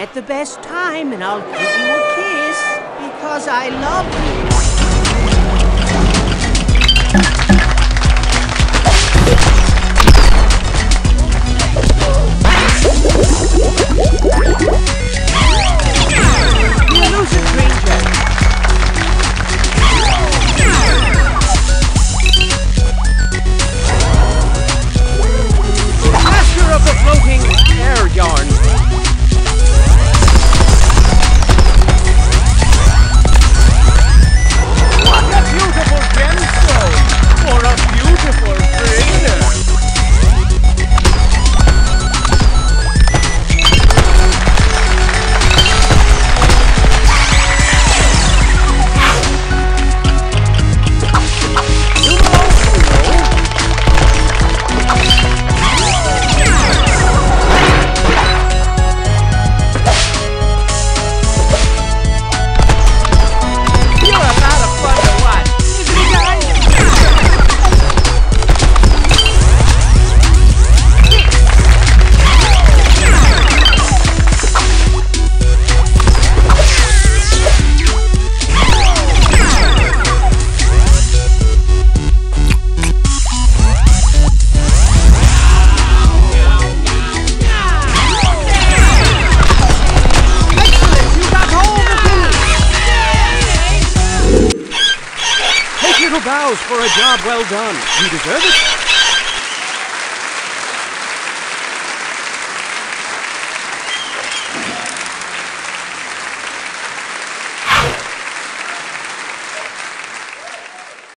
At the best time, and I'll give you a kiss because I love you. Little bows for a job well done. You deserve it.